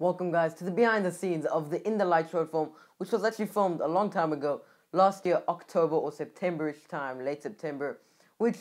Welcome, guys, to the behind the scenes of the In the Light short film, which was actually filmed a long time ago, last year, October or Septemberish time, late September, which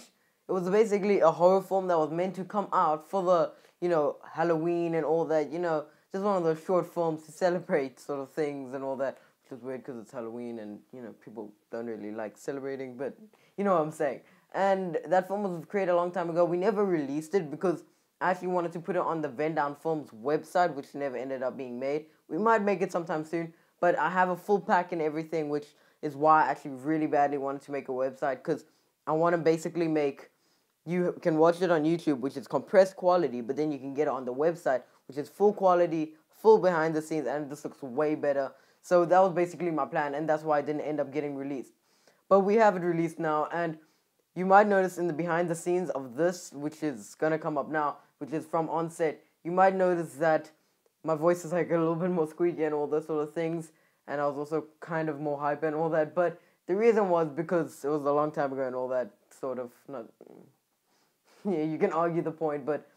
it was basically a horror film that was meant to come out for the, you know, Halloween and all that, you know, just one of those short films to celebrate sort of things and all that, which is weird because it's Halloween and, you know, people don't really like celebrating, but you know what I'm saying. And that film was created a long time ago. We never released it because actually wanted to put it on the Vendown Films website, which never ended up being made. We might make it sometime soon, but I have a full pack and everything, which is why I actually really badly wanted to make a website because I want to basically make. You can watch it on YouTube, which is compressed quality, but then you can get it on the website, which is full quality, full behind the scenes, and this looks way better. So that was basically my plan, and that's why it didn't end up getting released. But we have it released now, and you might notice in the behind the scenes of this, which is gonna come up now, which is from onset, you might notice that my voice is like a little bit more squeaky and all those sort of things, and I was also kind of more hyper and all that. But the reason was because it was a long time ago and all that sort of not. Yeah, you can argue the point, but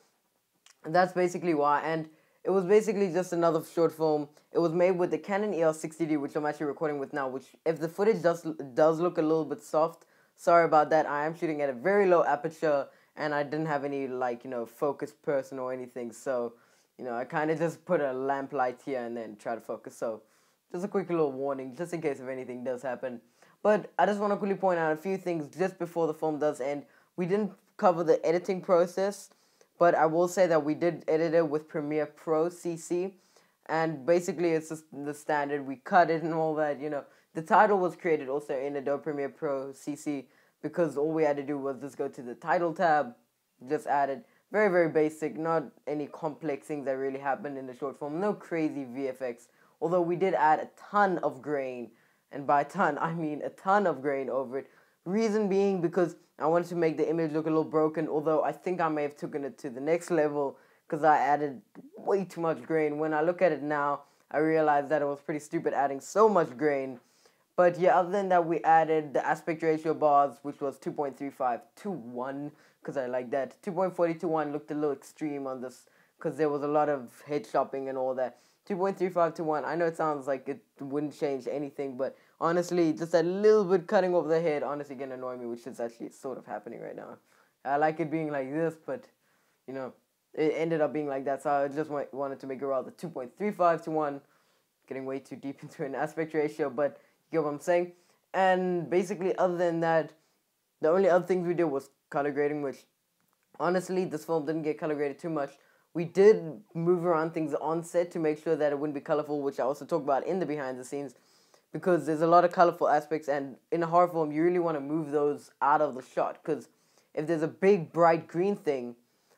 that's basically why. And it was basically just another short film. It was made with the Canon EOS 60D, which I'm actually recording with now. Which, if the footage does does look a little bit soft, sorry about that. I am shooting at a very low aperture and I didn't have any like you know focused person or anything. So you know I kind of just put a lamp light here and then try to focus. So just a quick little warning, just in case if anything does happen. But I just want to quickly point out a few things just before the film does end. We didn't cover the editing process, but I will say that we did edit it with Premiere Pro CC. And basically, it's just the standard. We cut it and all that, you know. The title was created also in Adobe Premiere Pro CC because all we had to do was just go to the title tab, just added very very basic, not any complex things that really happened in the short film, no crazy VFX. Although we did add a ton of grain, and by ton I mean a ton of grain over it. Reason being because I wanted to make the image look a little broken. Although I think I may have taken it to the next level because I added way too much grain. When I look at it now, I realize that it was pretty stupid adding so much grain but yeah, other than that, we added the aspect ratio bars, which was 2.35 to 1, because I like that. 2.40 to 1 looked a little extreme on this, because there was a lot of head shopping and all that. 2.35 to 1, I know it sounds like it wouldn't change anything, but honestly, just a little bit cutting over the head, honestly, gonna annoy me, which is actually sort of happening right now. I like it being like this, but, you know, it ended up being like that, so I just wanted to make it rather 2.35 to 1, getting way too deep into an aspect ratio, but get what I'm saying? And basically, other than that, the only other things we did was color grading, which honestly, this film didn't get color graded too much. We did move around things on set to make sure that it wouldn't be colorful, which I also talk about in the behind the scenes, because there's a lot of colorful aspects, and in a horror film, you really want to move those out of the shot, because if there's a big bright green thing,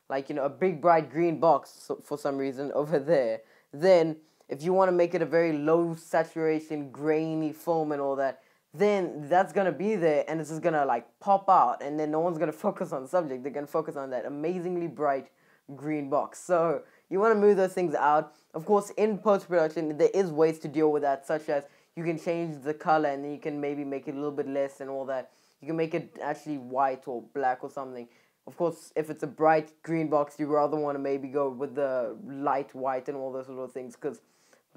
like you know a big bright green box for some reason over there, then if you want to make it a very low saturation, grainy film and all that, then that's gonna be there and it's just gonna like pop out and then no one's gonna focus on the subject. They're gonna focus on that amazingly bright green box. So you wanna move those things out. Of course, in post production, there is ways to deal with that, such as you can change the color and then you can maybe make it a little bit less and all that. You can make it actually white or black or something. Of course, if it's a bright green box, you rather want to maybe go with the light white and all those little things because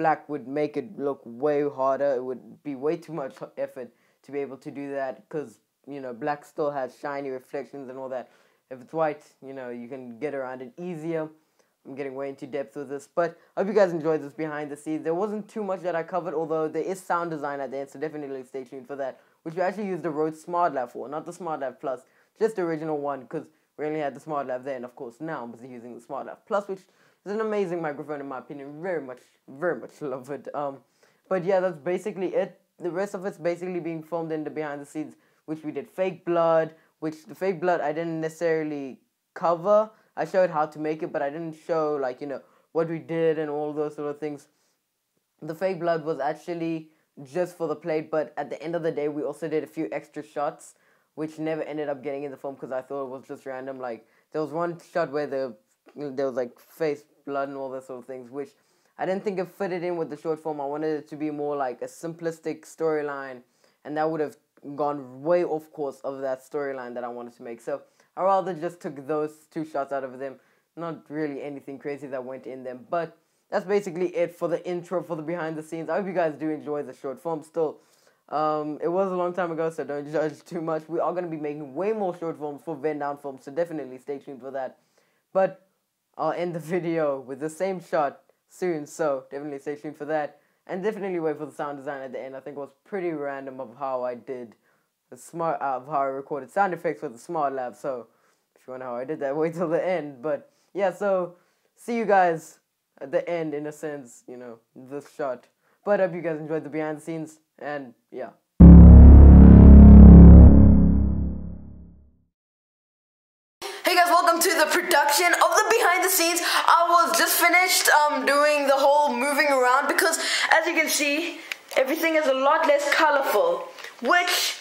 black would make it look way harder. It would be way too much effort to be able to do that because you know black still has shiny reflections and all that. If it's white, you know you can get around it easier. I'm getting way into depth with this, but I hope you guys enjoyed this behind the scenes. There wasn't too much that I covered, although there is sound design at the end, so definitely stay tuned for that. Which we actually used the Rode SmartLav for, not the SmartLav Plus, just the original one, because we only had the SmartLav then. Of course, now I'm using the SmartLav Plus, which it's an amazing microphone in my opinion. Very much, very much love it. Um, but yeah, that's basically it. The rest of it's basically being filmed in the behind the scenes, which we did fake blood. Which the fake blood I didn't necessarily cover. I showed how to make it, but I didn't show like you know what we did and all those sort of things. The fake blood was actually just for the plate, but at the end of the day, we also did a few extra shots, which never ended up getting in the film because I thought it was just random. Like there was one shot where the there was like face blood and all that sort of things, which I didn't think it fitted in with the short form. I wanted it to be more like a simplistic storyline, and that would have gone way off course of that storyline that I wanted to make. So I rather just took those two shots out of them. Not really anything crazy that went in them, but that's basically it for the intro for the behind the scenes. I hope you guys do enjoy the short form still. Um, it was a long time ago, so don't judge too much. We are going to be making way more short forms for Vendown Films, so definitely stay tuned for that. But I'll end the video with the same shot soon, so definitely stay tuned for that. And definitely wait for the sound design at the end. I think it was pretty random of how I did the smart, uh, of how I recorded sound effects with the SmartLav. So if you wonder how I did that, wait till the end. But yeah, so see you guys at the end in a sense, you know, this shot. But I hope you guys enjoyed the behind the scenes and yeah. You can see, everything is a lot less colorful, which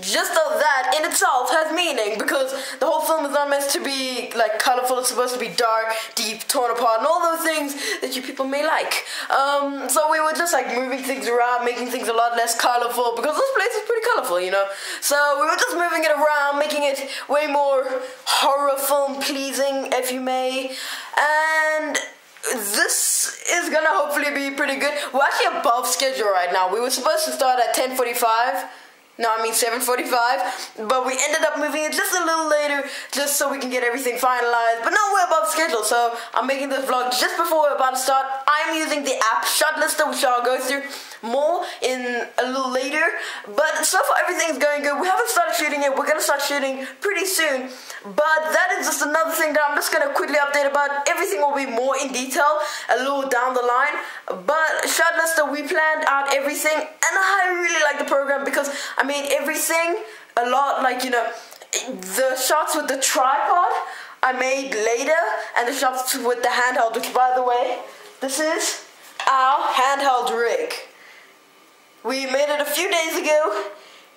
just of that in itself has meaning because the whole film is not meant to be like colorful. It's supposed to be dark deep torn apart and all those things that you people may like. Um, so we were just like moving things around making things a lot less colorful because this place is pretty colorful you know? So we were just moving it around making it way more horror film pleasing if you may. And this is gonna hopefully be pretty good. We're actually above schedule right now. We were supposed to start at 10:45, no, I mean 7:45. But we ended up moving it just a little later, just so we can get everything finalized. But no, we're above schedule, so I'm making this vlog just before we're about to start. I'm using the app Shot Lister, which I'll go through more in a little later. But so far everything's going good. We haven't started shooting yet. We're gonna start shooting pretty soon. But that is just another thing that I'm just gonna quickly update about. Everything will be more in detail a little down the line. But Shot Lister, we planned out everything, and I really like the program because I mean everything a lot. Like you know, the shots with the tripod I made later, and the shots with the handheld. Which, by the way, this is our handheld rig. We made it a few days ago.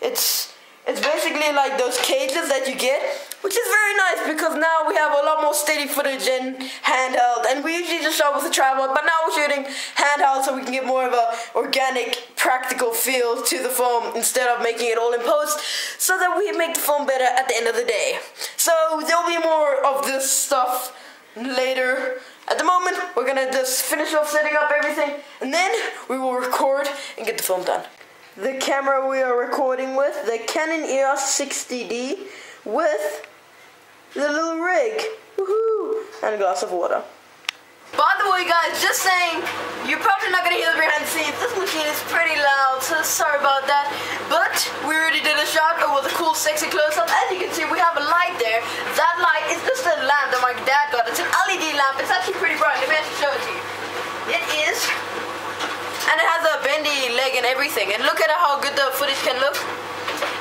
It's it's basically like those cages that you get, which is very nice because now we have a lot more steady footage in handheld. And we usually just shot with a tripod, but now we're shooting handheld so we can get more of a organic, practical feel to the film instead of making it all in post, so that we make the film better at the end of the day. So there'll be more of this stuff later. At the moment, we're gonna just finish off setting up everything, and then we will record and get the film done the camera we are recording with, the Canon EOS 60D, with the little rig, woohoo, and a glass of water. By the way, guys, just saying, you're probably not gonna hear the behind the scenes. This machine is pretty loud, so sorry about that. But we already did a shot with a cool, sexy close-up. As you can see, we have a light there. That light is just a lamp that my dad got. It's an LED lamp. It's actually pretty bright. Let me actually show it to you. It is and it has a bendy leg and everything. And look at how good the footage can look.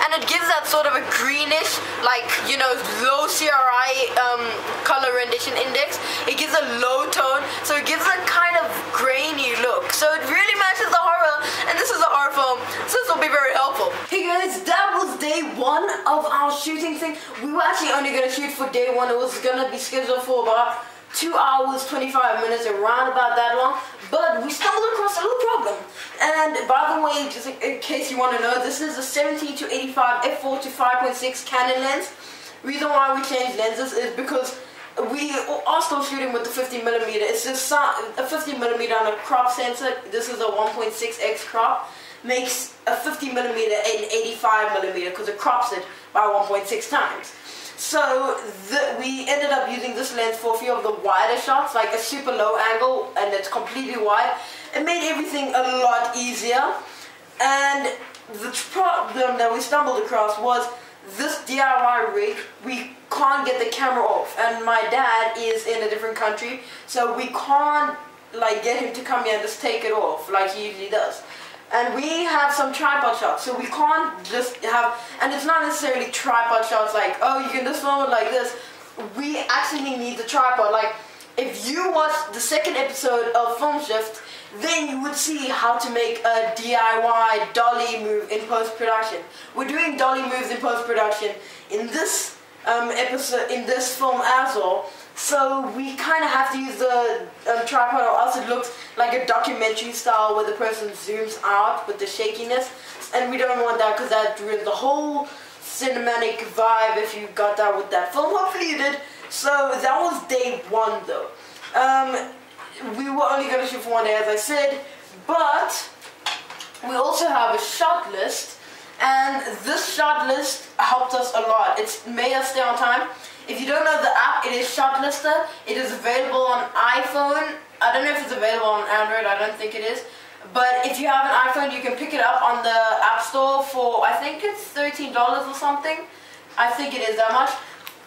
And it gives that sort of a greenish, like, you know, low CRI um, color rendition index. It gives a low tone, so it gives a kind of grainy look. So it really matches the horror, and this is a horror film, so this will be very helpful. Hey guys, that was day one of our shooting thing. We were actually only gonna shoot for day one. It was gonna be scheduled for about two hours, 25 minutes, around about that long. But we stumbled across a little problem. And by the way, just in case you want to know, this is a 70 to 85 f4 to 5.6 Canon lens. Reason why we changed lenses is because we are still shooting with the 50 millimeter. It's just a 50 millimeter on a crop sensor. This is a 1.6x crop. Makes a 50 millimeter an 85 millimeter because it crops it by 1.6 times. So the, we ended up using this lens for a few of the wider shots, like a super low angle and it's completely wide. It made everything a lot easier. And the problem that we stumbled across was this DIY rig, we can't get the camera off. And my dad is in a different country, so we can't like get him to come here and just take it off like he usually does and we have some tripod shots, so we can't just have, and it's not necessarily tripod shots like, oh, you can just film it like this. We actually need the tripod. Like, if you watch the second episode of Film Shift, then you would see how to make a DIY dolly move in post-production. We're doing dolly moves in post-production in this um, episode, in this film as well. So we kind of have to use the um, tripod or else it looks like a documentary style where the person zooms out with the shakiness. And we don't want that because that ruins the whole cinematic vibe if you got that with that film. Hopefully you did. So that was day one though. Um, we were only going to shoot for one day, as I said, but we also have a shot list, and this shot list helped us a lot. It's made us stay on time. If you don't know the app, it is Shotlister. It is available on iPhone. I don't know if it's available on Android. I don't think it is. But if you have an iPhone, you can pick it up on the App Store for, I think it's $13 or something. I think it is that much.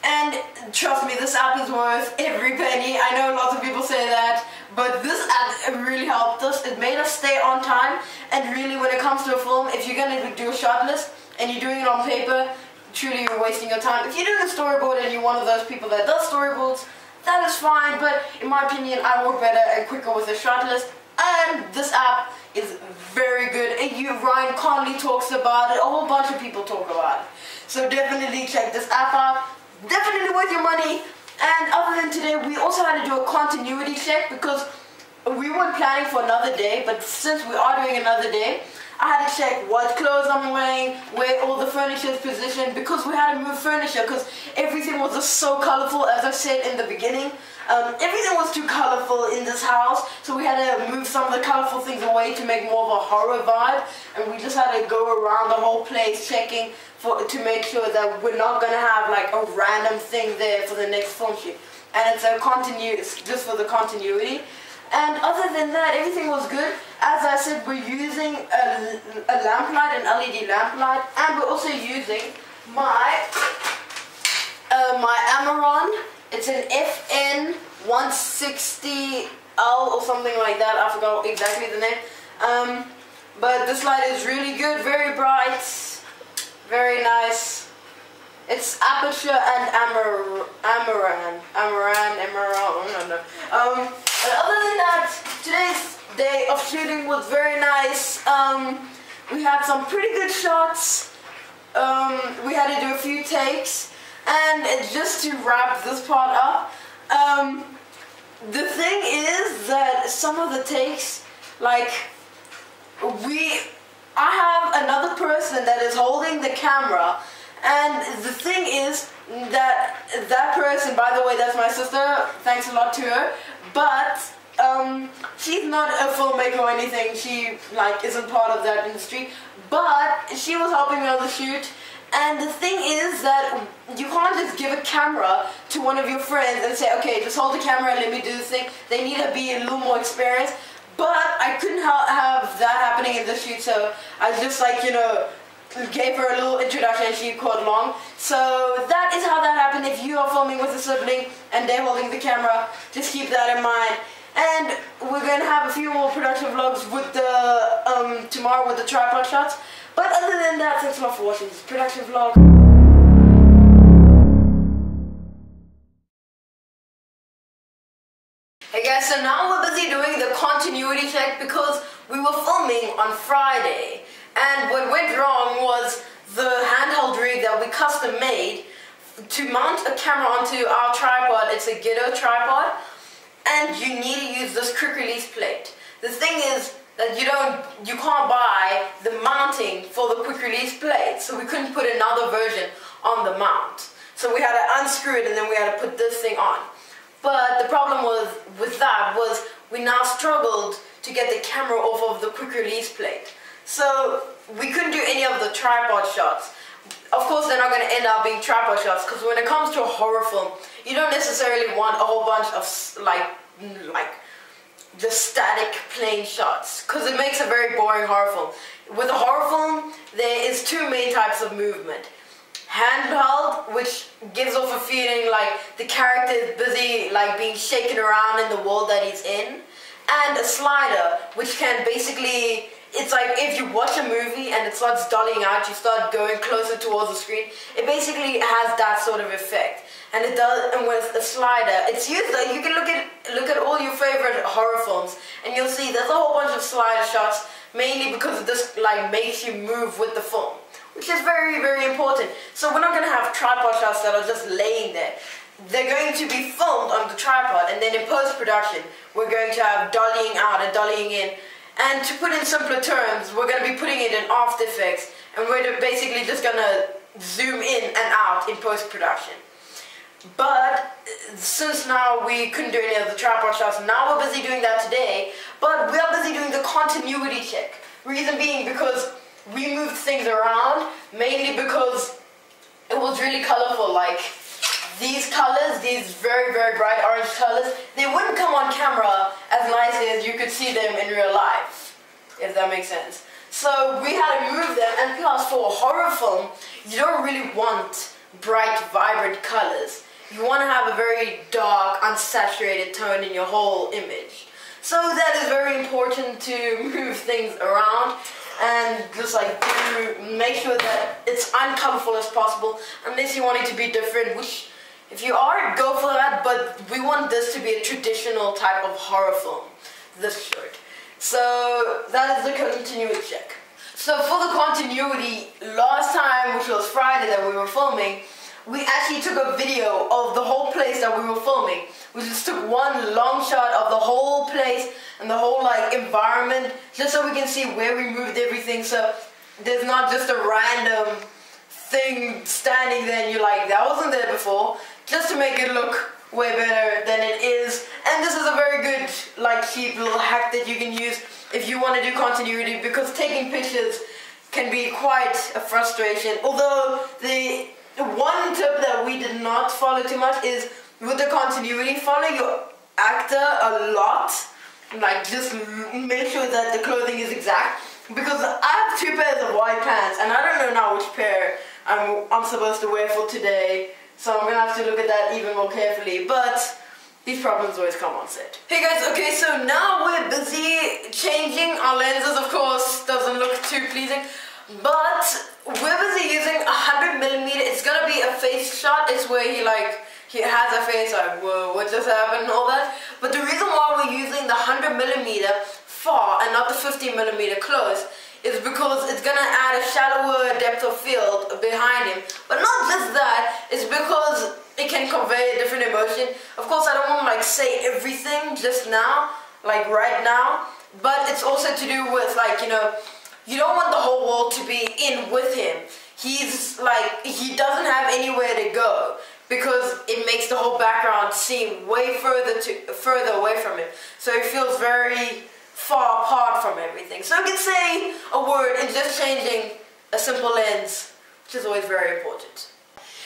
And trust me, this app is worth every penny. I know lots of people say that, but this app really helped us. It made us stay on time. And really, when it comes to a film, if you're gonna do a shot list and you're doing it on paper, truly you're wasting your time. If you're doing a storyboard and you're one of those people that does storyboards, that is fine. But in my opinion, I work better and quicker with a shot list. And this app is very good. And you, Ryan Connolly talks about it. A whole bunch of people talk about it. So definitely check this app out definitely worth your money. And other than today, we also had to do a continuity check because we weren't planning for another day, but since we are doing another day, I had to check what clothes I'm wearing, where all the furniture is positioned, because we had to move furniture, because everything was just so colorful, as I said in the beginning. Um, everything was too colorful in this house, so we had to move some of the colorful things away to make more of a horror vibe, and we just had to go around the whole place checking for to make sure that we're not gonna have like a random thing there for the next film shoot. And it's a continue, just for the continuity. And other than that, everything was good. As I said, we're using a, a lamplight, an LED lamplight, and we're also using my uh, my Amaran. It's an FN 160L or something like that. I forgot exactly the name. Um, but this light is really good, very bright, very nice. It's Aputure and Amar Amaran. Amaran, Amaran, no, no. Um, and other than that, today's day of shooting was very nice. Um, we had some pretty good shots. Um, we had to do a few takes. And just to wrap this part up, um, the thing is that some of the takes, like, we, I have another person that is holding the camera, and the thing is that that person, by the way, that's my sister, thanks a lot to her, but um, she's not a filmmaker or anything, she, like, isn't part of that industry, but she was helping me on the shoot, and the thing is that you can't just give a camera to one of your friends and say, okay, just hold the camera and let me do the thing. They need to be a little more experienced. But I couldn't ha have that happening in the shoot, so I was just like, you know, gave her a little introduction and she called along. So that is how that happened. If you are filming with a sibling and they're holding the camera, just keep that in mind. And we're going to have a few more production vlogs with the, um, tomorrow with the tripod shots. But other than that, thanks a lot for watching this production vlog. Hey guys, so now we're busy doing the continuity check because we were filming on Friday. And what went wrong was the handheld rig that we custom made to mount a camera onto our tripod, it's a Ghetto tripod, and you need to use this quick release plate. The thing is, that you don't, you can't buy the mounting for the quick release plate. So we couldn't put another version on the mount. So we had to unscrew it and then we had to put this thing on. But the problem was with that was we now struggled to get the camera off of the quick release plate. So we couldn't do any of the tripod shots. Of course, they're not going to end up being tripod shots because when it comes to a horror film, you don't necessarily want a whole bunch of like like the static plain shots because it makes a very boring horror film. With a horror film, there is two main types of movement. Handheld, which gives off a feeling like the character is busy like being shaken around in the world that he's in. And a slider, which can basically, it's like if you watch a movie and it starts dollying out, you start going closer towards the screen, it basically has that sort of effect. And it does and with a slider it's used you can look at look at all your favorite horror films and you'll see there's a whole bunch of slider shots mainly because this like makes you move with the film which is very very important. So we're not going to have tripod shots that are just laying there. They're going to be filmed on the tripod and then in post-production we're going to have dollying out and dollying in and to put in simpler terms we're going to be putting it in After Effects and we're basically just going to zoom in and out in post-production but since now we couldn't do any of the tripod shots, now we're busy doing that today, but we are busy doing the continuity check. Reason being because we moved things around, mainly because it was really colorful, like these colors, these very, very bright orange colors, they wouldn't come on camera as nice as you could see them in real life, if that makes sense. So we had to move them, and plus for a horror film, you don't really want bright, vibrant colors. You want to have a very dark, unsaturated tone in your whole image. So that is very important to move things around and just like to make sure that it's uncolorful as possible unless you want it to be different, which if you are, go for that, but we want this to be a traditional type of horror film, this short. So that is the continuity check. So for the continuity, last time, which was Friday that we were filming, we actually took a video of the whole place that we were filming. We just took one long shot of the whole place and the whole like environment, just so we can see where we moved everything. So there's not just a random thing standing there and you're like, that wasn't there before just to make it look way better than it is. And this is a very good, like, cheap little hack that you can use if you want to do continuity because taking pictures can be quite a frustration. Although the one tip that we did not follow too much is with the continuity, follow your actor a lot. Like, just make sure that the clothing is exact. Because I have two pairs of white pants, and I don't know now which pair I'm, I'm supposed to wear for today. So I'm gonna have to look at that even more carefully. But these problems always come on set. Hey guys, okay, so now we're busy changing our lenses. Of course, doesn't look too pleasing, but we're busy using a hundred millimeter. It's gonna be a face shot. It's where he like he has a face like whoa, what just happened and all that. But the reason why we're using the hundred millimeter far and not the 50 millimeter close is because it's gonna add a shallower depth of field behind him. But not just that, it's because it can convey a different emotion. Of course, I don't want to like say everything just now, like right now, but it's also to do with like, you know, you don't want the whole world to be in with him. He's like, he doesn't have anywhere to go because it makes the whole background seem way further to further away from him. So it feels very far apart from everything. So you can say a word and just changing a simple lens, which is always very important.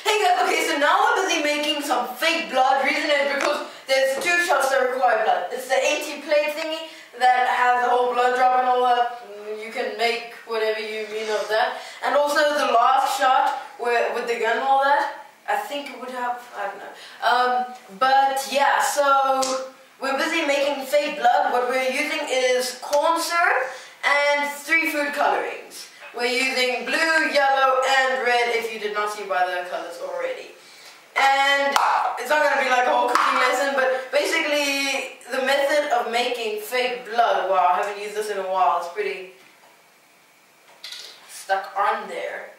Hey guys, okay, so now we're busy making some fake blood. Reason is because there's two shots that require blood. It's the anti-plate thingy that has the whole blood drop and all that. You can make whatever you mean of that. And also the last shot where with the gun and all that. I think it would have, I don't know. Um, but yeah, so we're busy making fake blood. What we're using is corn syrup and three food colorings. We're using blue, yellow, and red if you did not see by the colors already. And it's not going to be like a whole cooking lesson, but basically the method of making fake blood, wow, I haven't used this in a while, it's pretty stuck on there.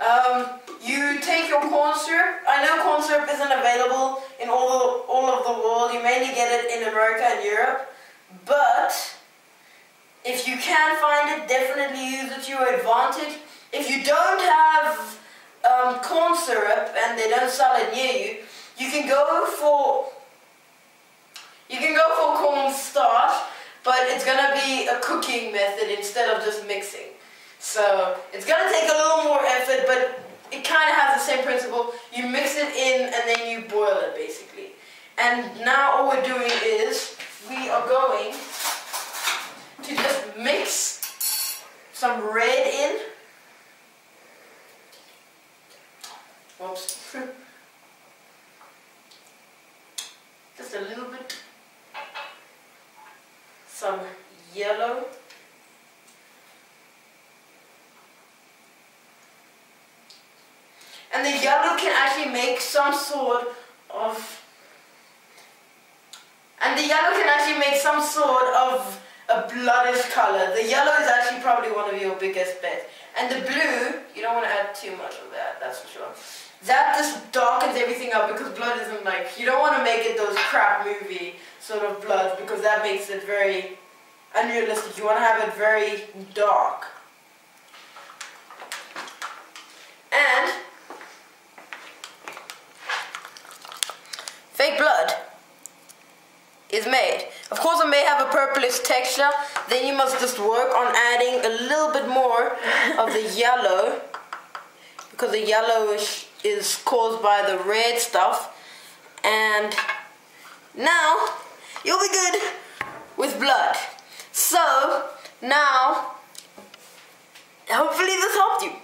Um, you take your corn syrup. I know corn syrup isn't available in all the, all of the world. You mainly get it in America and Europe. But if you can find it, definitely use it to your advantage. If you don't have um, corn syrup and they don't sell it near you, you can go for you can go for corn starch, but it's gonna be a cooking method instead of just mixing. So it's gonna take a little more effort, but it kind of has the same principle. You mix it in and then you boil it basically. And now all we're doing is we are going to just mix some red in. Whoops. just a little bit. Some yellow. And the yellow can actually make some sort of and the yellow can actually make some sort of a bloodish color. The yellow is actually probably one of your biggest bets. And the blue, you don't want to add too much of that, that's for sure. That just darkens everything up because blood isn't like, you don't want to make it those crap movie sort of blood because that makes it very unrealistic. You want to have it very dark. And fake blood is made. Of course, it may have a purplish texture. Then you must just work on adding a little bit more of the yellow because the yellowish is caused by the red stuff. And now you'll be good with blood. So now, hopefully this helped you.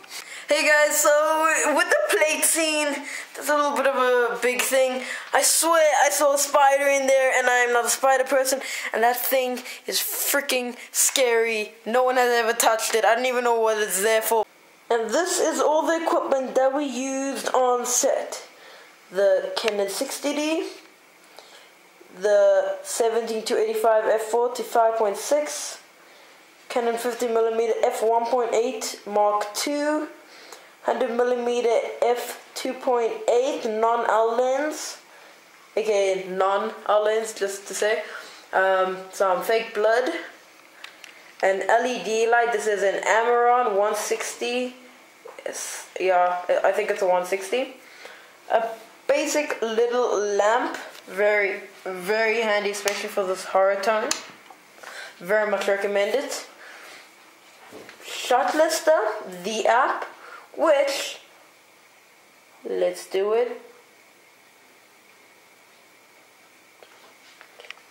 Hey guys, so with the plate scene, there's a little bit of a big thing. I swear I saw a spider in there and I am not a spider person and that thing is freaking scary. No one has ever touched it. I don't even know what it's there for. And this is all the equipment that we used on set. The Canon 60D, the 17 to 85 f4 to 5.6, Canon 50mm f1.8 Mark II, 100mm f2.8 non-L lens, aka non-L lens just to say, um, some fake blood, an LED light, this is an Amaran 160, it's, yeah, I think it's a 160, a basic little lamp, very, very handy, especially for this horror tone, very much recommend it. Shot Lister, the app, which? Let's do it.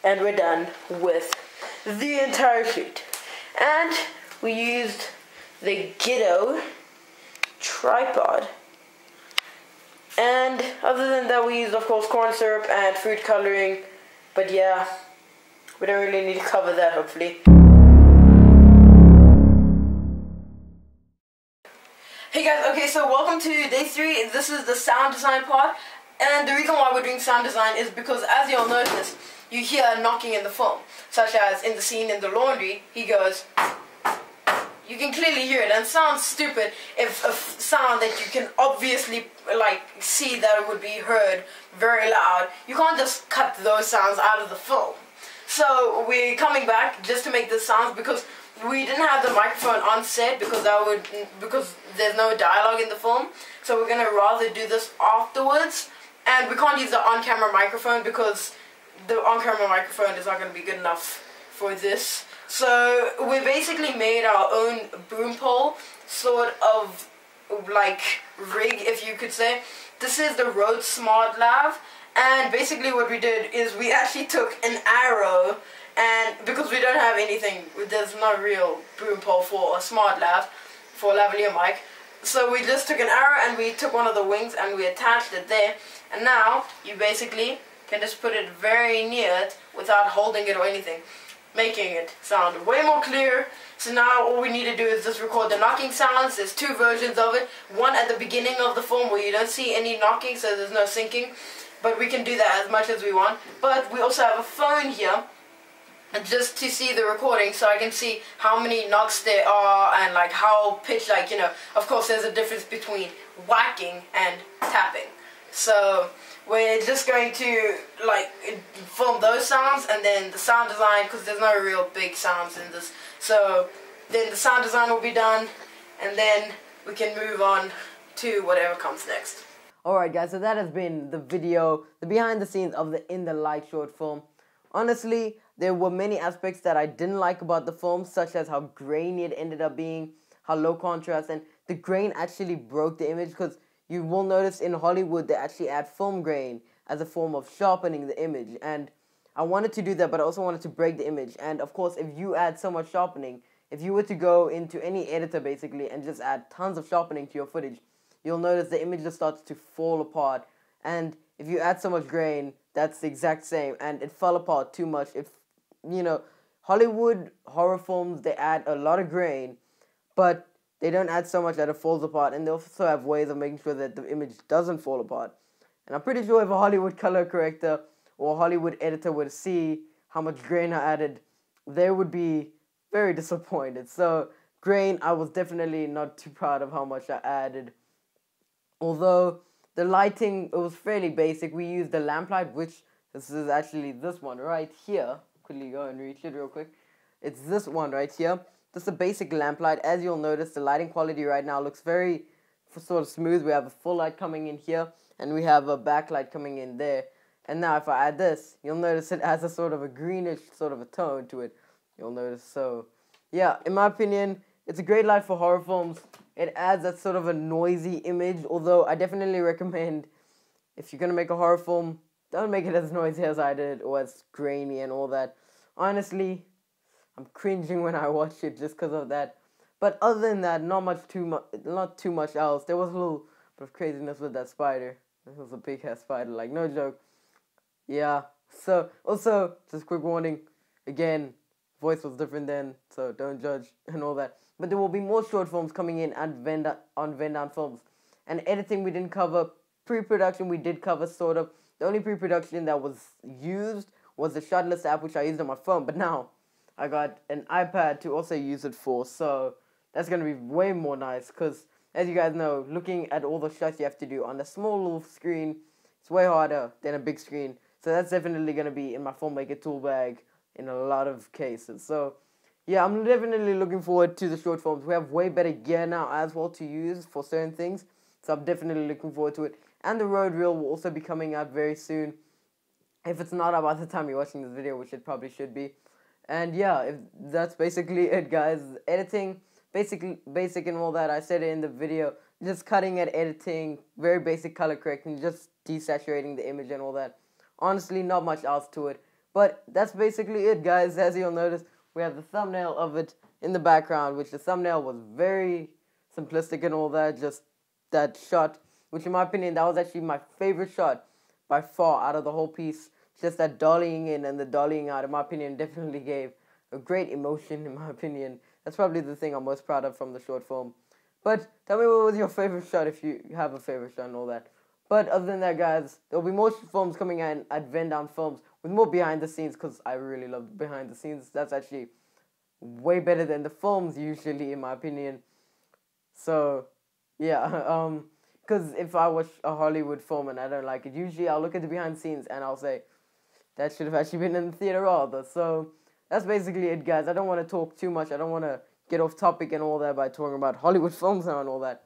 And we're done with the entire shoot. And we used the Gitto tripod. And other than that we used of course corn syrup and food coloring. But yeah we don't really need to cover that hopefully guys, okay, so welcome to day three. This is the sound design part. And the reason why we're doing sound design is because as you'll notice, you hear knocking in the film. Such as in the scene in the laundry, he goes, you can clearly hear it and it sounds stupid if a sound that you can obviously like see that it would be heard very loud. You can't just cut those sounds out of the film. So we're coming back just to make the sounds because we didn't have the microphone on set because that would because there's no dialogue in the film. So we're gonna rather do this afterwards, and we can't use the on-camera microphone because the on-camera microphone is not gonna be good enough for this. So we basically made our own boom pole, sort of like rig, if you could say. This is the Rode Smart Lav, and basically what we did is we actually took an arrow and because we don't have anything, there's no real boom pole for a smart lav, for a lavalier mic. So we just took an arrow and we took one of the wings and we attached it there. And now you basically can just put it very near it without holding it or anything. Making it sound way more clear. So now all we need to do is just record the knocking sounds. There's two versions of it. One at the beginning of the film where you don't see any knocking so there's no syncing. But we can do that as much as we want. But we also have a phone here just to see the recording so I can see how many knocks there are and like how pitch like you know of course there's a difference between whacking and tapping. So we're just going to like film those sounds and then the sound design because there's no real big sounds in this. So then the sound design will be done and then we can move on to whatever comes next. Alright guys so that has been the video the behind the scenes of the in the light short film. Honestly there were many aspects that I didn't like about the film, such as how grainy it ended up being, how low contrast, and the grain actually broke the image because you will notice in Hollywood they actually add film grain as a form of sharpening the image. And I wanted to do that, but I also wanted to break the image. And of course, if you add so much sharpening, if you were to go into any editor basically and just add tons of sharpening to your footage, you'll notice the image just starts to fall apart. And if you add so much grain, that's the exact same. And it fell apart too much. It you know, Hollywood horror films they add a lot of grain, but they don't add so much that it falls apart, and they also have ways of making sure that the image doesn't fall apart. And I'm pretty sure if a Hollywood color corrector or a Hollywood editor would see how much grain I added, they would be very disappointed. So grain, I was definitely not too proud of how much I added. Although the lighting it was fairly basic. We used the lamplight, which this is actually this one right here quickly go and reach it real quick. It's this one right here. Just a basic lamp light. As you'll notice, the lighting quality right now looks very sort of smooth. We have a full light coming in here, and we have a backlight coming in there. And now if I add this, you'll notice it has a sort of a greenish sort of a tone to it. You'll notice. So, yeah, in my opinion, it's a great light for horror films. It adds that sort of a noisy image, although I definitely recommend if you're gonna make a horror film, don't make it as noisy as I did or as grainy and all that. Honestly, I'm cringing when I watch it just because of that. But other than that, not much too much, not too much else. There was a little bit of craziness with that spider. It was a big ass spider, like no joke. Yeah. So also, just quick warning. Again, voice was different then, so don't judge and all that. But there will be more short films coming in and Venda on Vendown Films. And editing we didn't cover. Pre-production we did cover sort of. The only pre-production that was used was the Shotlist app which I used on my phone. But now I got an iPad to also use it for. So that's gonna be way more nice because as you guys know, looking at all the shots you have to do on a small little screen, it's way harder than a big screen. So that's definitely gonna be in my filmmaker tool bag in a lot of cases. So yeah, I'm definitely looking forward to the short films. We have way better gear now as well to use for certain things. So I'm definitely looking forward to it. And the Rode Reel will also be coming out very soon. If it's not about the time you're watching this video, which it probably should be. And yeah, if that's basically it, guys. Editing, basically basic and all that. I said it in the video. Just cutting and editing, very basic color correcting, just desaturating the image and all that. Honestly, not much else to it. But that's basically it, guys. As you'll notice, we have the thumbnail of it in the background, which the thumbnail was very simplistic and all that. Just that shot, which in my opinion, that was actually my favorite shot by far out of the whole piece. Just that dollying in and the dollying out, in my opinion, definitely gave a great emotion, in my opinion. That's probably the thing I'm most proud of from the short film. But tell me what was your favorite shot if you have a favorite shot and all that. But other than that, guys, there'll be more films coming in at Vendown Films with more behind the scenes because I really love behind the scenes. That's actually way better than the films usually, in my opinion. So, yeah, um, because if I watch a Hollywood film and I don't like it, usually I'll look at the behind the scenes and I'll say that should have actually been in the theater rather. So that's basically it, guys. I don't want to talk too much. I don't want to get off topic and all that by talking about Hollywood films now and all that.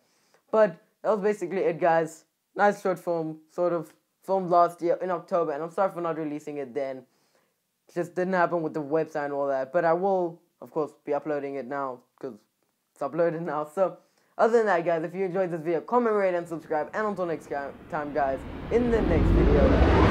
But that was basically it, guys nice short film, sort of filmed last year in October, and I'm sorry for not releasing it then. It just didn't happen with the website and all that, but I will, of course, be uploading it now because it's uploaded now. So, other than that, guys, if you enjoyed this video, comment, rate, and subscribe. And until next time, guys, in the next video.